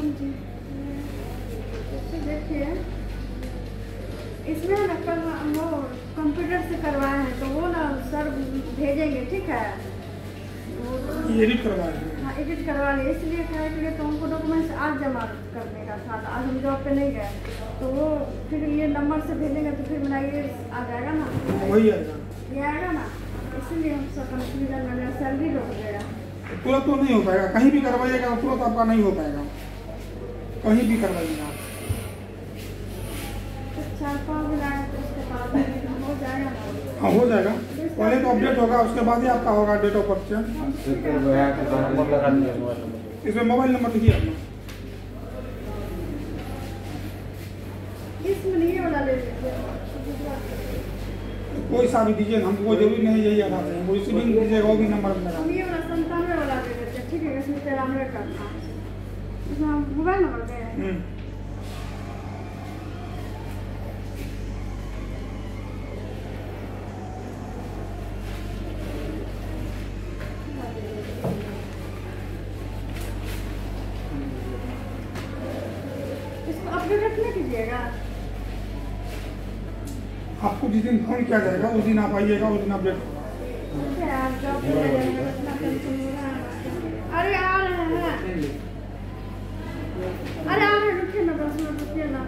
तो देखिए इसमें ना कल वो कंप्यूटर से करवाए हैं तो वो ना सर भेजेंगे ठीक है? एडिट हाँ एडिट करवा लिए। इसलिए क्या है कि तो हमको डॉक्यूमेंट्स आज जमा करने का था तो आज हम जॉब पे नहीं गए। तो वो फिर ये नंबर से भेजेंगे तो फिर मेरा ये आ जाएगा ना? वही आएगा ये आएगा ना? इसलिए हम सब कंफ्यूजन मेरा सैलरी रोक देगा तुरंत तो नहीं हो पाएगा कहीं भी करवाइएगा तो तुरंत आपका नहीं हो पाएगा। कहीं भी करवाइएगा आप दिन हो हाँ जाएगा। पहले तो अपडेट होगा, उसके बाद ही आपका होगा डेट ऑफ़ बर्थ इसमें मोबाइल नंबर लिखिए अपना। कोई सा भी दीजिए हमको कोई ज़रूरी नहीं यही आधार है। कोई सिबिंग दीजिएगा, वो भी नंबर मिलेगा मोबाइल नंबर रखने कीजिएगा। आपको जिस दिन फ़ोन किया जाएगा उस दिन आप आइएगा उस दिन अपडेट होगा आप है। अरे रहे हैं। अरे आ रहे रुकिए ना दस मिनट रुकिए ना।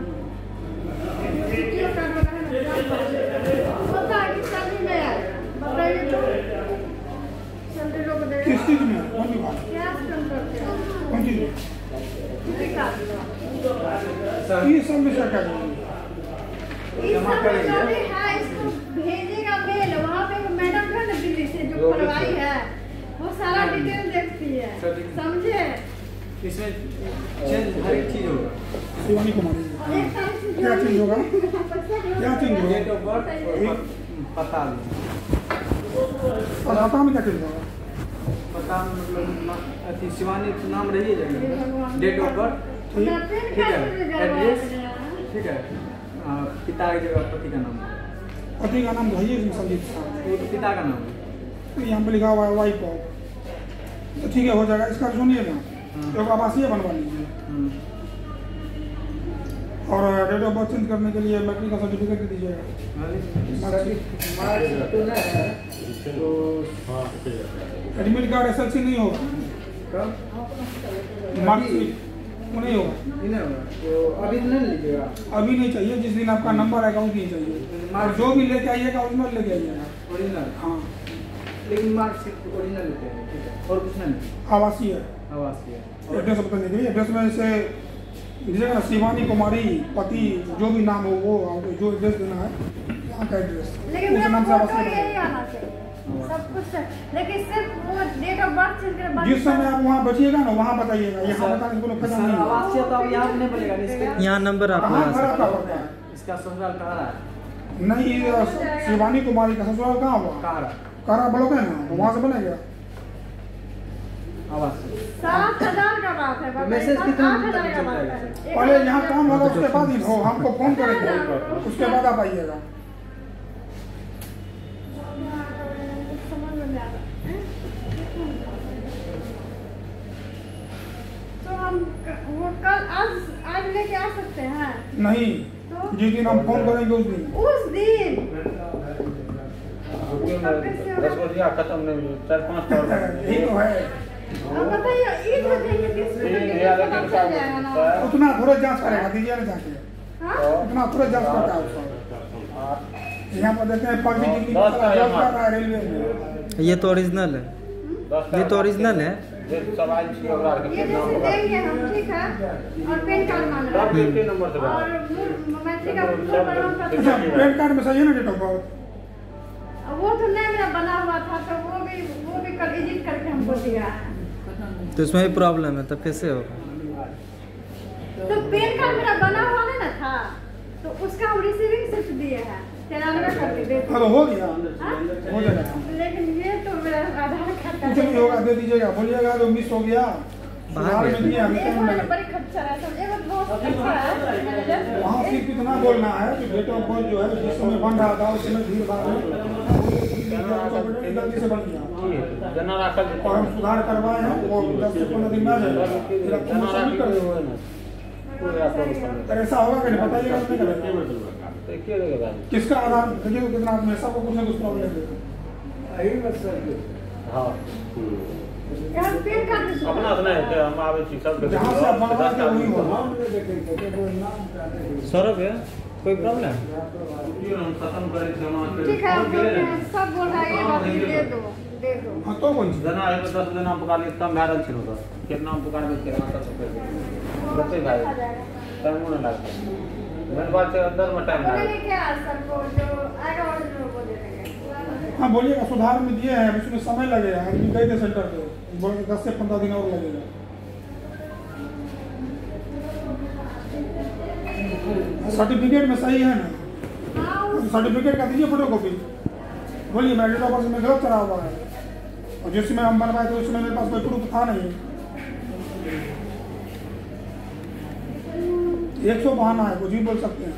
है ना, है। तो। किस चीज़ में कौन सी बात? कैश कम करते हैं कौन चीज़ ये सब में क्या करेंगे है? इसको भेजेगा मेल। वहाँ पे वो मैडम है ना दिल्ली से जो खुलवाई है। वो सारा डिटेल देखती है। इसमें चेंज हर एक चीज़ होगा। शिवानी कुमारी क्या चेंज होगा? क्या चेंज होगा? डेट ऑफ़ बर्थ पता और पता में क्या चेंज होगा? पता मतलब शिवानी नाम रहिए जाएगा। डेट ऑफ़ बर्थ ठीक। है? एड्रेस। ठीक है? पिता की जगह पति का नाम। पति का नाम इसमें संदीप वो तो पिता का नाम। है तो यहाँ पे लिखा हुआ है वाइफ ऑफ़ तो ठीक है हो जाएगा। इसका सुनिए ना? एक आवासीय बनवा लीजिए। हम्म। और डेट ऑफ़ बर्थ चेंज करने के लिए लकड़ी का सर्टिफिकेट दे दीजिएगा तो है तो एडमिट कार्ड एस नहीं होगा। कब? मार्कशीट वो नहीं होगा। नहीं होगा। तो अभी नहीं लीजिएगा। अभी नहीं चाहिए जिस दिन आपका नंबर आएगा उस दिन चाहिए। और जो भी लेके आइएगा ओरिजिनल लेके आइएगा। ओरिजिनल हाँ। लेकिन मार्कशीट ओरिजिनल लेते हैं? और कुछ नहीं। आवासीय। आवासीय एड्रेस बता दीजिए एड्रेस में से शिवानी कुमारी पति जो भी नाम हो वो आपको जो एड्रेस देना है यहाँ का एड्रेस लेकिन नाम से सब कुछ लेकिन सिर्फ़ वो डेट ऑफ़ बर्थ चेंज जिस समय आप वहाँ बचिएगा ना वहाँ बताइएगा। यहाँ बताने से फ़ायदा नहीं होगा तो अब यहाँ नहीं बनेगा यहाँ नंबर सकते आपका पड़ता है। इसका ससुराल कहाँ रहा है? नहीं शिवानी कुमारी का ससुराल कहाँ हुआ? कहाँ रहा? कारा ब्लॉक है। ना वहाँ से बनेगा। सात हज़ार का बात है तो मैसेज कितना है? पहले यहाँ काम होगा उसके बाद ही हो हमको फ़ोन करेंगे। उसके बाद आप आइएगा? तो हम कल आज आज लेके आ सकते हैं। नहीं तो जिस दिन हम फ़ोन करेंगे उस दिन। उस दिन। खत्म नहीं चार पाँच तो है। अब बताइए ईद हो उतना थोड़े जाँच करेगा दीजिए ना जाके। हाँ? उतना थोड़े जाँच करता है। उसका। यहाँ पर देते हैं दस का जॉब कर रहा है रेलवे। में ये तो ओरिजिनल है। ये तो ओरिजिनल है। जे सवाल छी ओकरा आर ये जैसे देंगे हम ठीक है? और पेन कार्ड मांग रहे सब हैं के नंबर से और मैट्रिक का मूल प्रमाण अच्छा कार्ड में सही है ना डेट ऑफ़ बर्थ? वो तो नहीं मेरा बना हुआ था तो वो भी वो भी कल एडिट करके हमको दिया है। तो इसमें भी प्रॉब्लम है तब कैसे होगा? तो पेन कार्ड मेरा बना हुआ नहीं ना था तो उसका हम रिसीविंग सिर्फ़ दिए हैं। तिरानवे करके दे हाँ तो हो गया। हाँ? हो जाएगा। लेकिन ये तो मेरा आधार कार्ड कुछ नहीं होगा दे दीजिएगा। बोलिएगा जो मिस हो गया। सुधार में एक टाइम वाला लगेगा बड़ी खच्चर है सब एक बहुत अच्छा है। वहाँ सिर्फ़ इतना बोलना है कि ऑफ़ बर्थ जो है जिस समय बन रहा था उस समय भीड़ भाड़ में गलती से बन गया। और हम सुधार करवाए हैं वो दस से पंद्रह दिन में फिर आप सबमिट कर देंगे ऐसा होगा कि बताइएगा नहीं करेंगे किसका आधार देखिए तो कितना आदमी है, सबको कुछ ना कुछ प्रॉब्लम है हाँ। अपना से नहीं थे हम आवे छी सब जहाँ से आप के वही होगा। सौरभ है कोई प्रॉब्लम हम खत्म करे जमा ठीक है हैं? सब बोल रहा है दे दो। हाँ तो कौन सी? जना है दस दिन हम पुकार लिए कम भैरल छिनो तो। कितना हम पुकार में कितना कर सकते बच्चे भाई टाइम होने लगता मेरे बात से अंदर में टाइम बोलेंगे है क्या सर को जो आएगा और जो वो दे देंगे हाँ। बोलिएगा सुधार में दिए हैं इसमें समय लगेगा। आदमी गए थे सेंटर पे। बोले कि दस से पंद्रह दिन और लगेगा। सर्टिफिकेट में सही है ना? हाँ। सर्टिफिकेट का दीजिए फ़ोटो कॉपी बोलिए मैं डेट ऑफ़ बर्थ में गलत चला हुआ है। और जिस समय हम बनवाए थे उस समय मेरे पास कोई प्रूफ था नहीं एक सौ बहाना है कुछ भी बोल सकते हैं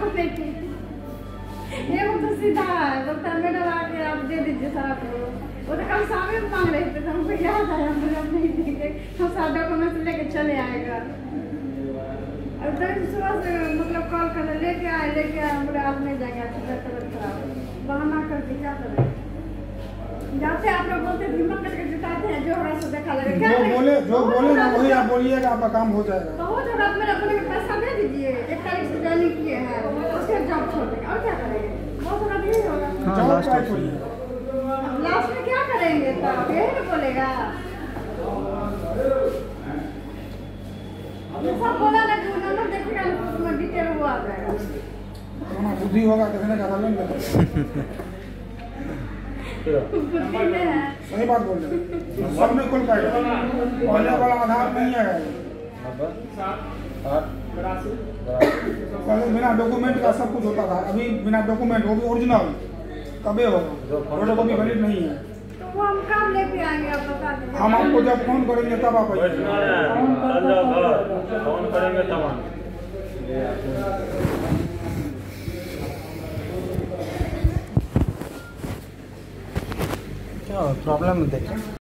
बोलेंगे? ये वो तो सीधा है, बोलता है, मैडम आके आप दे दीजिए सर आपको। वो तो कल सामने में मांग रहे थे, तो हमको याद आया, हम बोले, अब नहीं देंगे। हम सारा डॉक्यूमेंट लेके चले आएगा अब तो सुबह से कॉल कर लेके आए लेके आए बोले आप नहीं जाएँगे आपकी तबीयत खराब है। बहाना करके क्या करें? जाते आप लोग बोलते हैं, हिम्मत करके जुटाते हैं जो सो देखा लगेगा क्या जो बोले जो बोले ना वही आप बोलिएगा आपका काम हो जाएगा। बहुत हो रहा मेरा कि पैसा दे दीजिए एक तारीख से ज्वाइनिंग किए हैं उसके जॉब छोड़ देंगे और क्या करेंगे? बहुत हो यही होगा हाँ। लास्ट लास्ट में क्या करेंगे? तब यही बोलेगा ये सब बोला ना कि वो नंबर देखिएगा ना, उसमें डिटेल वो आ जाएगा हाँ, बुद्धि होगा देखने का आनंद है। बुद्धि में है। सही बात बोल रहे हैं। सब में खुल पाएगा पहले वाला आधार नहीं है। पहले बिना डॉक्यूमेंट का सब कुछ होता था। अभी बिना डॉक्यूमेंट वो भी ओरिजिनल कबे होगा? फ़ोटो कॉपी वैलिड नहीं है। वो हम कब लेके आएँगे आप बता दीजिए। हम आपको जब फ़ोन करेंगे तब आप फ़ोन करेंगे तब हम। क्या प्रॉब्लम देख